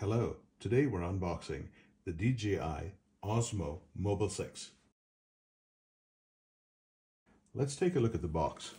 Hello, today we're unboxing the DJI Osmo Mobile 6. Let's take a look at the box.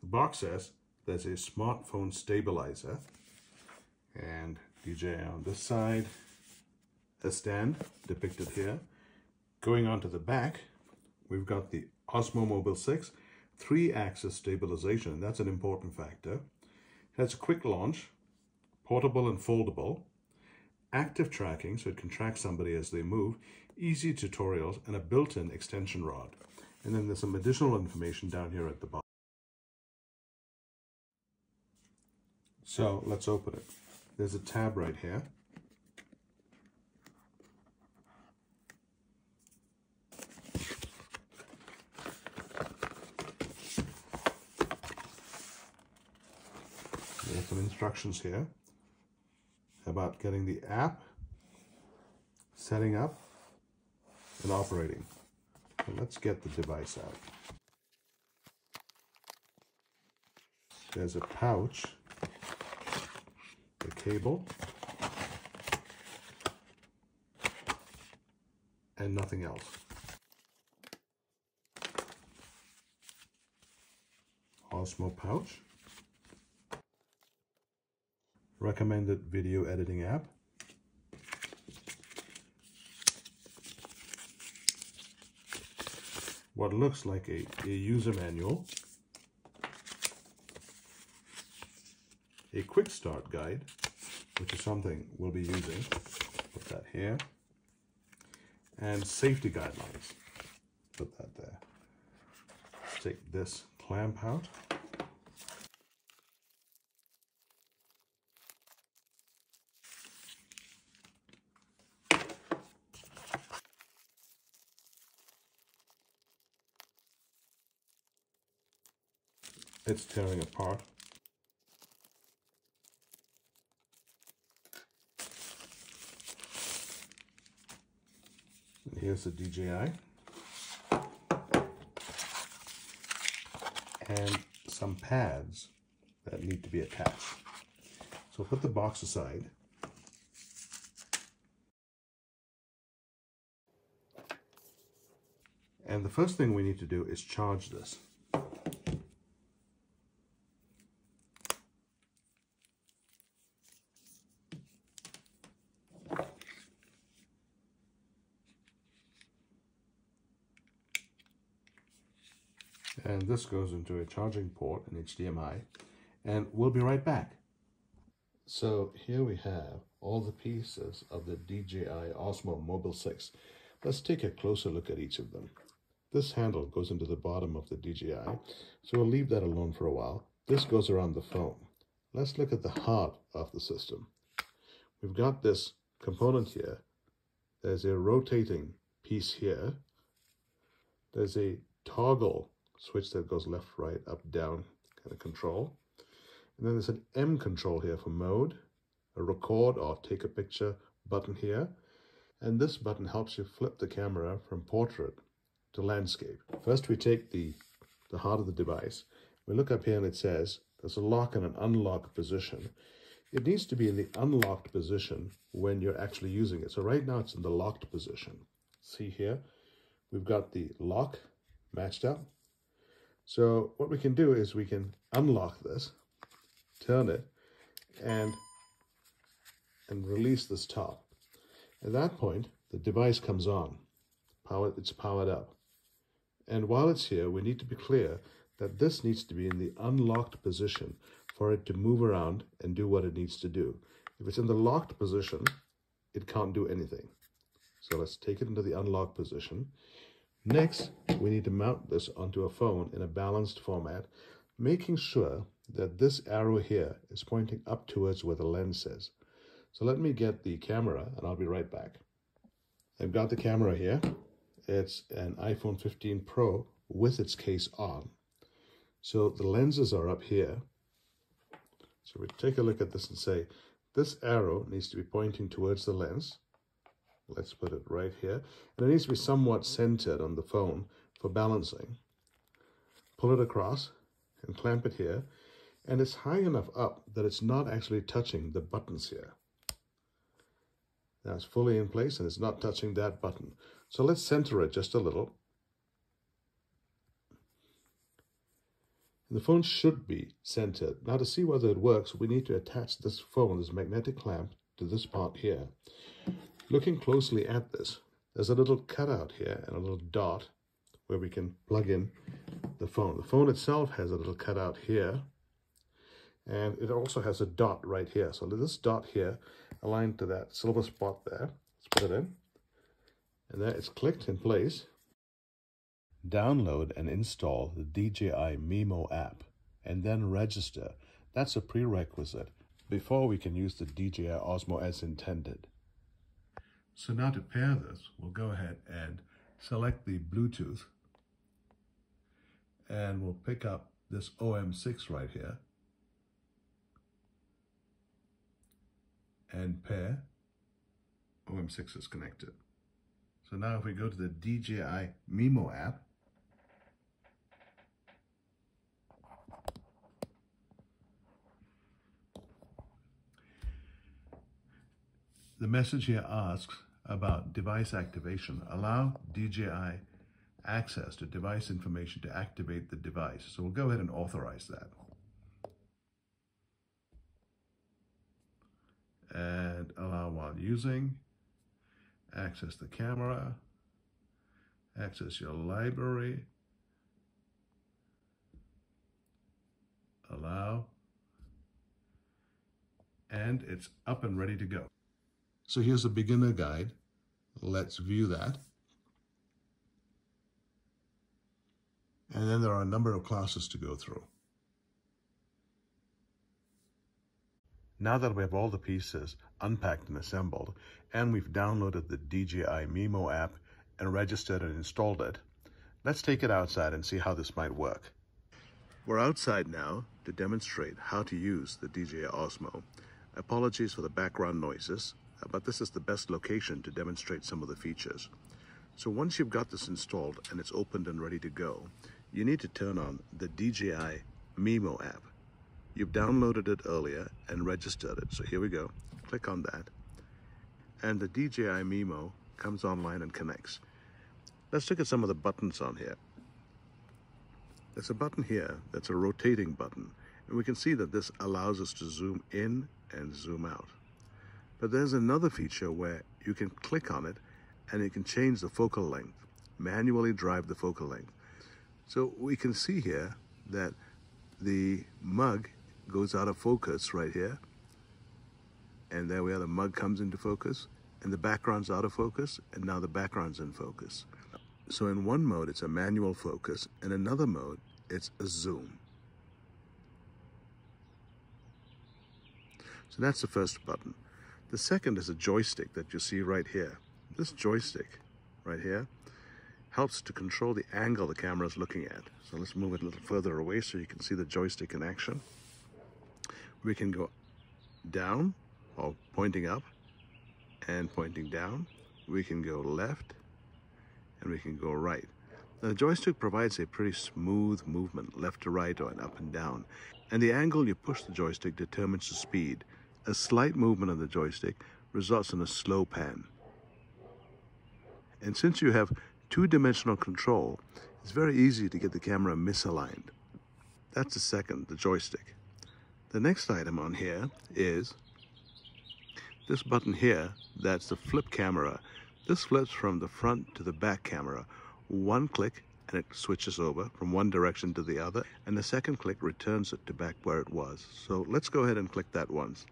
The box says there's a smartphone stabilizer and DJI on this side, a stand depicted here. Going on to the back, we've got the Osmo Mobile 6 three-axis stabilization. That's an important factor. It has a quick launch, portable and foldable, active tracking, so it can track somebody as they move, easy tutorials, and a built-in extension rod. And then there's some additional information down here at the bottom. So let's open it. There's a tab right here. There's some instructions here about getting the app, setting up, and operating. So let's get the device out. There's a pouch, the cable, and nothing else. Osmo pouch. Recommended video editing app. What looks like a, a user manual. A quick start guide, which is something we'll be using. Put that here. And safety guidelines. Put that there. take this clamp out. It's tearing apart. And here's the DJI. And some pads that need to be attached. So put the box aside. And the first thing we need to do is charge this. And this goes into a charging port in HDMI and we'll be right back. So here we have all the pieces of the DJI Osmo Mobile 6. Let's take a closer look at each of them. This handle goes into the bottom of the DJI, so we'll leave that alone for a while. This goes around the phone. Let's look at the heart of the system. We've got this component here. There's a rotating piece here. There's a toggle switch that goes left, right, up, down kind of control. And then there's an M control here for mode, a record or take a picture button here. And this button helps you flip the camera from portrait to landscape. First we take the, the heart of the device. We look up here and it says there's a lock and an unlock position. It needs to be in the unlocked position when you're actually using it. So right now it's in the locked position. See here, we've got the lock matched up. So what we can do is we can unlock this, turn it, and, and release this top. At that point, the device comes on. Power, it's powered up. And while it's here, we need to be clear that this needs to be in the unlocked position for it to move around and do what it needs to do. If it's in the locked position, it can't do anything. So let's take it into the unlocked position. Next, we need to mount this onto a phone in a balanced format, making sure that this arrow here is pointing up towards where the lens is. So let me get the camera and I'll be right back. I've got the camera here. It's an iPhone 15 Pro with its case on. So the lenses are up here. So we take a look at this and say, this arrow needs to be pointing towards the lens. Let's put it right here. And it needs to be somewhat centered on the phone for balancing. Pull it across and clamp it here. And it's high enough up that it's not actually touching the buttons here. Now it's fully in place and it's not touching that button. So let's center it just a little. The phone should be centered. Now to see whether it works, we need to attach this phone, this magnetic clamp, to this part here. Looking closely at this, there's a little cutout here and a little dot where we can plug in the phone. The phone itself has a little cutout here and it also has a dot right here. So this dot here aligned to that silver spot there. Let's put it in. And there it's clicked in place. Download and install the DJI Mimo app and then register. That's a prerequisite before we can use the DJI Osmo as intended. So now to pair this, we'll go ahead and select the Bluetooth and we'll pick up this OM6 right here and pair. OM6 is connected. So now if we go to the DJI Mimo app, The message here asks about device activation. Allow DJI access to device information to activate the device. So we'll go ahead and authorize that. And allow while using, access the camera, access your library, allow, and it's up and ready to go. So here's a beginner guide. Let's view that. And then there are a number of classes to go through. Now that we have all the pieces unpacked and assembled, and we've downloaded the DJI Mimo app and registered and installed it, let's take it outside and see how this might work. We're outside now to demonstrate how to use the DJI Osmo. Apologies for the background noises but this is the best location to demonstrate some of the features. So once you've got this installed and it's opened and ready to go, you need to turn on the DJI Mimo app. You've downloaded it earlier and registered it. So here we go. Click on that. And the DJI Mimo comes online and connects. Let's look at some of the buttons on here. There's a button here that's a rotating button. And we can see that this allows us to zoom in and zoom out. But there's another feature where you can click on it and it can change the focal length, manually drive the focal length. So we can see here that the mug goes out of focus right here. And there we are, the mug comes into focus and the background's out of focus and now the background's in focus. So in one mode, it's a manual focus. In another mode, it's a zoom. So that's the first button. The second is a joystick that you see right here. This joystick right here helps to control the angle the camera is looking at. So let's move it a little further away so you can see the joystick in action. We can go down or pointing up and pointing down. We can go left and we can go right. Now, the joystick provides a pretty smooth movement left to right or up and down. And the angle you push the joystick determines the speed. A slight movement of the joystick results in a slow pan. And since you have two-dimensional control, it's very easy to get the camera misaligned. That's the second, the joystick. The next item on here is this button here, that's the flip camera. This flips from the front to the back camera. One click and it switches over from one direction to the other, and the second click returns it to back where it was. So let's go ahead and click that once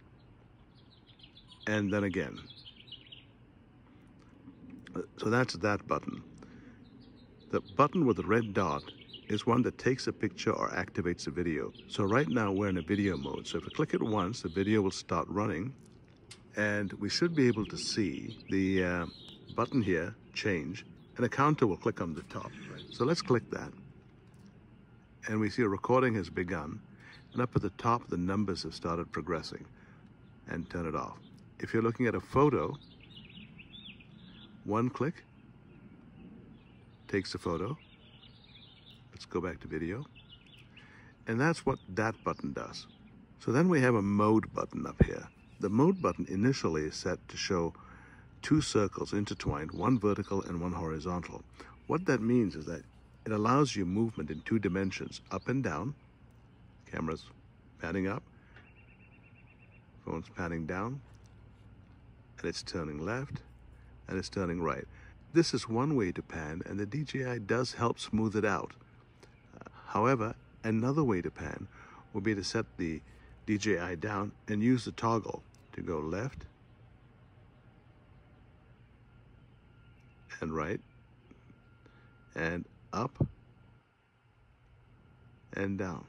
and then again. So that's that button. The button with the red dot is one that takes a picture or activates a video. So right now we're in a video mode. So if we click it once, the video will start running and we should be able to see the uh, button here change and a counter will click on the top. So let's click that. And we see a recording has begun and up at the top the numbers have started progressing and turn it off if you're looking at a photo, one click takes the photo. Let's go back to video. And that's what that button does. So then we have a mode button up here. The mode button initially is set to show two circles intertwined, one vertical and one horizontal. What that means is that it allows you movement in two dimensions, up and down. Camera's panning up, phone's panning down, and it's turning left, and it's turning right. This is one way to pan, and the DJI does help smooth it out. Uh, however, another way to pan would be to set the DJI down and use the toggle to go left and right and up and down.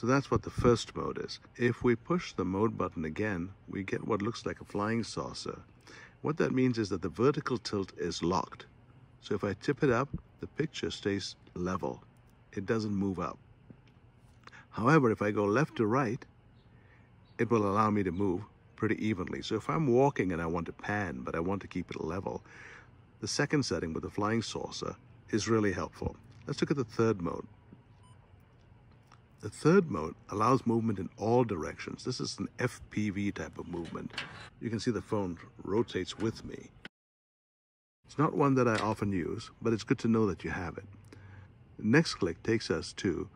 So that's what the first mode is. If we push the mode button again, we get what looks like a flying saucer. What that means is that the vertical tilt is locked. So if I tip it up, the picture stays level. It doesn't move up. However, if I go left to right, it will allow me to move pretty evenly. So if I'm walking and I want to pan, but I want to keep it level, the second setting with the flying saucer is really helpful. Let's look at the third mode. The third mode allows movement in all directions. This is an FPV type of movement. You can see the phone rotates with me. It's not one that I often use, but it's good to know that you have it. Next click takes us to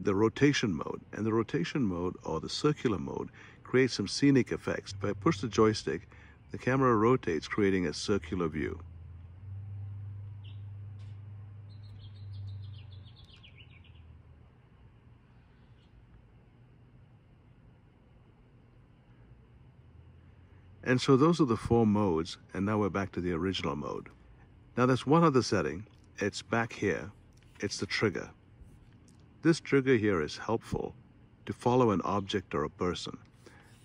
the rotation mode, and the rotation mode or the circular mode creates some scenic effects. If I push the joystick, the camera rotates, creating a circular view. And so those are the four modes, and now we're back to the original mode. Now there's one other setting, it's back here, it's the trigger. This trigger here is helpful to follow an object or a person.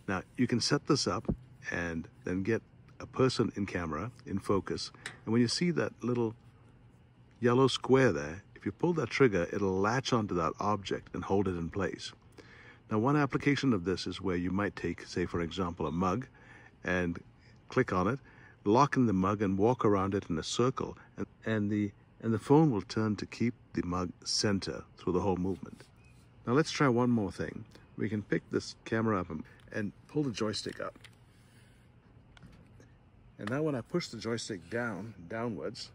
Now you can set this up and then get a person in camera, in focus, and when you see that little yellow square there, if you pull that trigger, it'll latch onto that object and hold it in place. Now one application of this is where you might take, say for example, a mug, and click on it, lock in the mug and walk around it in a circle and, and the and the phone will turn to keep the mug center through the whole movement. Now let's try one more thing. We can pick this camera up and, and pull the joystick up. And now when I push the joystick down, downwards,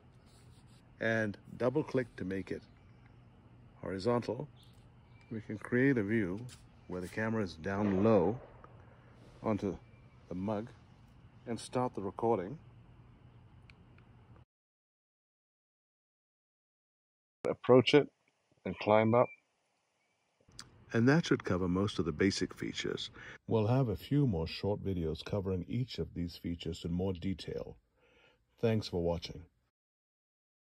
and double click to make it horizontal, we can create a view where the camera is down low onto the mug and start the recording. Approach it and climb up. And that should cover most of the basic features. We'll have a few more short videos covering each of these features in more detail. Thanks for watching.